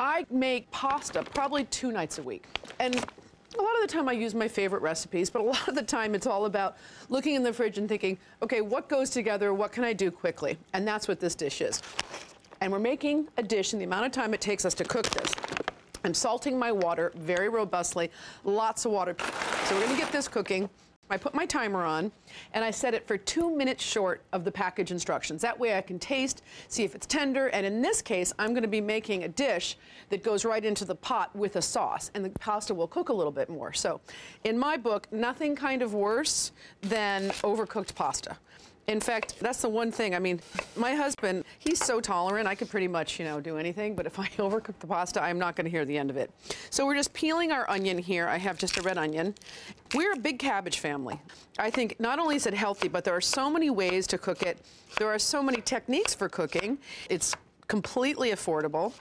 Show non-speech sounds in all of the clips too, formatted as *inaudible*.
I make pasta probably two nights a week. And a lot of the time I use my favorite recipes, but a *laughs* lot of the time it's all about looking in the fridge and thinking, okay, what goes together? What can I do quickly? And that's what this dish is. And we're making a dish in the amount of time it takes us to cook this. I'm salting my water very robustly, lots of water. So we're gonna get this cooking. I put my timer on and I set it for two minutes short of the package instructions. That way I can taste, see if it's tender, and in this case, I'm gonna be making a dish that goes right into the pot with a sauce, and the pasta will cook a little bit more. So in my book, nothing kind of worse than overcooked pasta. In fact, that's the one thing. I mean, my husband, he's so tolerant, I could pretty much, you know, do anything, but if I *laughs* overcook the pasta, I'm not going to hear the end of it. So we're just peeling our onion here. I have just a red onion. We're a big cabbage family. I think not only is it healthy, but there are so many ways to cook it. There are so many techniques for cooking. It's completely affordable.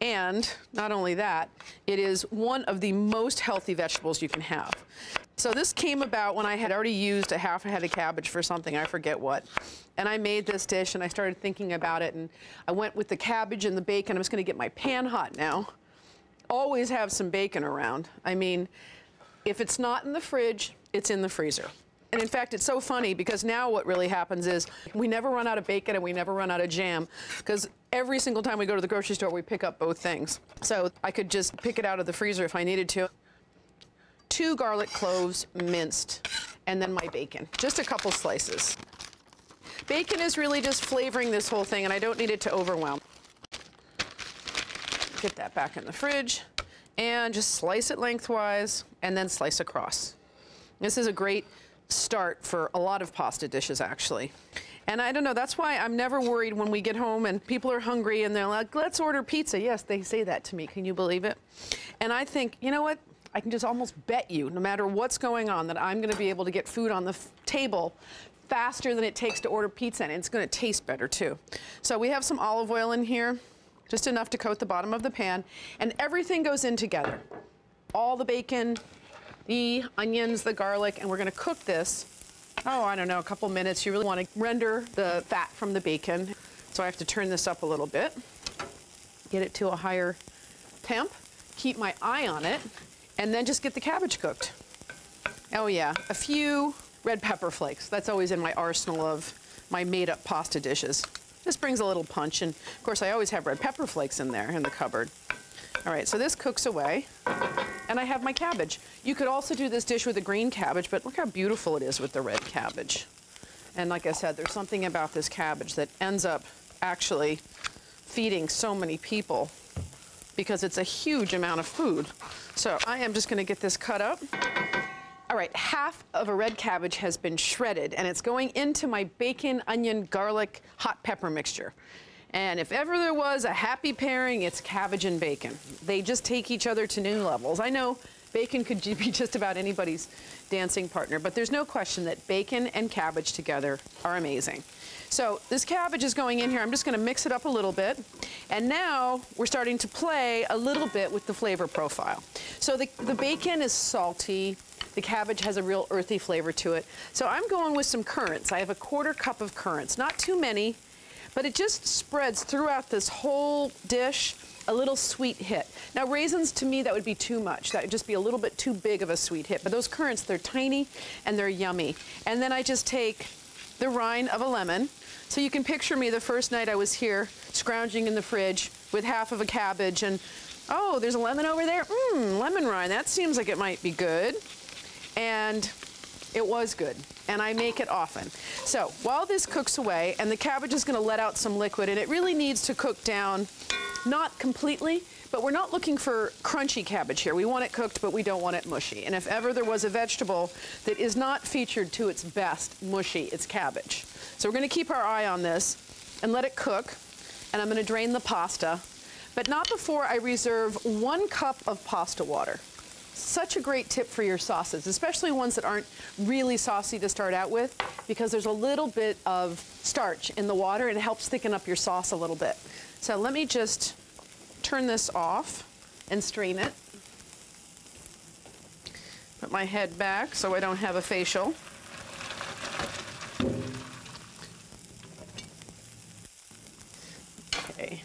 And not only that, it is one of the most healthy vegetables you can have. So this came about when I had already used a half a head of cabbage for something, I forget what. And I made this dish and I started thinking about it and I went with the cabbage and the bacon. I'm just gonna get my pan hot now. Always have some bacon around. I mean, if it's not in the fridge, it's in the freezer. And in fact, it's so funny because now what really happens is we never run out of bacon and we never run out of jam because every single time we go to the grocery store, we pick up both things. So I could just pick it out of the freezer if I needed to two garlic cloves minced, and then my bacon, just a couple slices. Bacon is really just flavoring this whole thing, and I don't need it to overwhelm. Get that back in the fridge, and just slice it lengthwise, and then slice across. This is a great start for a lot of pasta dishes, actually. And I don't know, that's why I'm never worried when we get home and people are hungry and they're like, let's order pizza. Yes, they say that to me. Can you believe it? And I think, you know what? I can just almost bet you, no matter what's going on, that I'm going to be able to get food on the table faster than it takes to order pizza, and it's going to taste better too. So we have some olive oil in here, just enough to coat the bottom of the pan, and everything goes in together. All the bacon, the onions, the garlic, and we're going to cook this, oh, I don't know, a couple minutes. You really want to render the fat from the bacon. So I have to turn this up a little bit, get it to a higher temp, keep my eye on it, and then just get the cabbage cooked. Oh yeah, a few red pepper flakes. That's always in my arsenal of my made up pasta dishes. This brings a little punch, and of course I always have red pepper flakes in there in the cupboard. All right, so this cooks away, and I have my cabbage. You could also do this dish with a green cabbage, but look how beautiful it is with the red cabbage. And like I said, there's something about this cabbage that ends up actually feeding so many people because it's a huge amount of food. So I am just gonna get this cut up. All right, half of a red cabbage has been shredded and it's going into my bacon, onion, garlic, hot pepper mixture. And if ever there was a happy pairing, it's cabbage and bacon. They just take each other to new levels. I know bacon could *laughs* be just about anybody's dancing partner, but there's no question that bacon and cabbage together are amazing. So this cabbage is going in here. I'm just gonna mix it up a little bit. And now we're starting to play a little bit with the flavor profile. So the, the bacon is salty. The cabbage has a real earthy flavor to it. So I'm going with some currants. I have a quarter cup of currants, not too many, but it just spreads throughout this whole dish a little sweet hit. Now raisins, to me, that would be too much. That would just be a little bit too big of a sweet hit. But those currants, they're tiny and they're yummy. And then I just take the rind of a lemon, so you can picture me the first night I was here, scrounging in the fridge with half of a cabbage and, oh, there's a lemon over there? Mmm, lemon rind, that seems like it might be good. And it was good, and I make it often. So while this cooks away, and the cabbage is gonna let out some liquid, and it really needs to cook down, not completely, but we're not looking for crunchy cabbage here. We want it cooked, but we don't want it mushy. And if ever there was a vegetable that is not featured to its best mushy, it's cabbage. So we're gonna keep our eye on this and let it cook. And I'm gonna drain the pasta, but not before I reserve one cup of pasta water. Such a great tip for your sauces, especially ones that aren't really saucy to start out with, because there's a little bit of starch in the water and it helps thicken up your sauce a little bit. So let me just turn this off and strain it. Put my head back so I don't have a facial. Okay.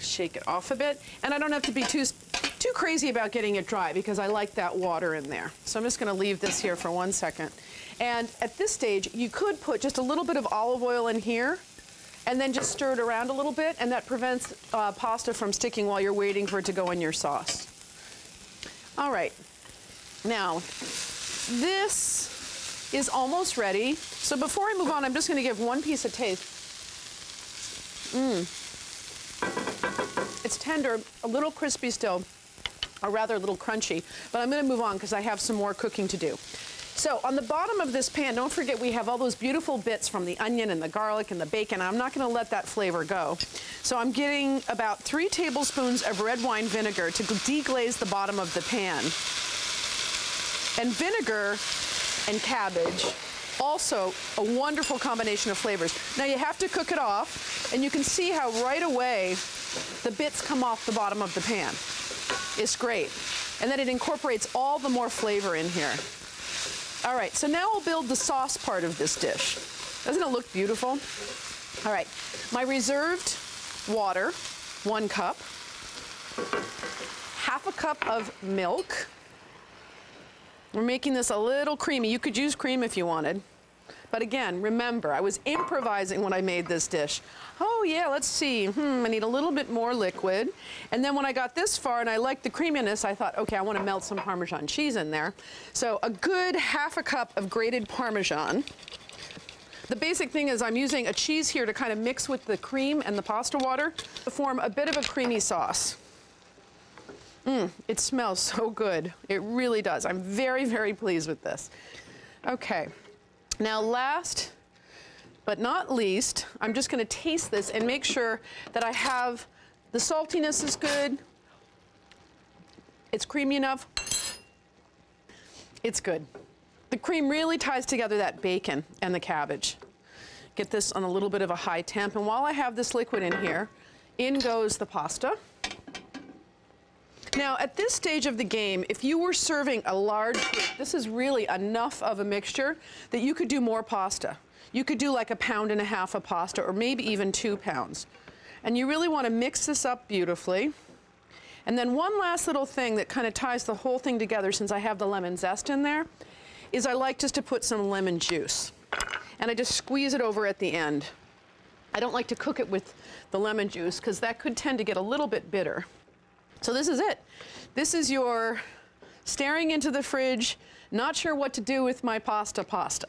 shake it off a bit. And I don't have to be too, too crazy about getting it dry because I like that water in there. So I'm just gonna leave this here for one second. And at this stage, you could put just a little bit of olive oil in here and then just stir it around a little bit, and that prevents uh, pasta from sticking while you're waiting for it to go in your sauce. All right, now this is almost ready. So before I move on, I'm just gonna give one piece a taste. Mmm. It's tender, a little crispy still, or rather a little crunchy, but I'm gonna move on because I have some more cooking to do. So on the bottom of this pan, don't forget we have all those beautiful bits from the onion and the garlic and the bacon. I'm not gonna let that flavor go. So I'm getting about three tablespoons of red wine vinegar to deglaze the bottom of the pan. And vinegar and cabbage, also a wonderful combination of flavors. Now you have to cook it off, and you can see how right away the bits come off the bottom of the pan. It's great. And then it incorporates all the more flavor in here. All right, so now we'll build the sauce part of this dish. Doesn't it look beautiful? All right, my reserved water, one cup, half a cup of milk. We're making this a little creamy. You could use cream if you wanted. But again, remember, I was improvising when I made this dish. Oh yeah, let's see, hmm, I need a little bit more liquid. And then when I got this far and I liked the creaminess, I thought, okay, I wanna melt some Parmesan cheese in there. So a good half a cup of grated Parmesan. The basic thing is I'm using a cheese here to kind of mix with the cream and the pasta water to form a bit of a creamy sauce. Mmm, it smells so good. It really does. I'm very, very pleased with this. Okay, now last but not least, I'm just gonna taste this and make sure that I have, the saltiness is good, it's creamy enough, it's good. The cream really ties together that bacon and the cabbage. Get this on a little bit of a high temp, and while I have this liquid in here, in goes the pasta. Now, at this stage of the game, if you were serving a large group, this is really enough of a mixture that you could do more pasta. You could do like a pound and a half of pasta or maybe even two pounds. And you really want to mix this up beautifully. And then one last little thing that kind of ties the whole thing together since I have the lemon zest in there is I like just to put some lemon juice. And I just squeeze it over at the end. I don't like to cook it with the lemon juice because that could tend to get a little bit bitter. So this is it. This is your staring into the fridge, not sure what to do with my pasta pasta.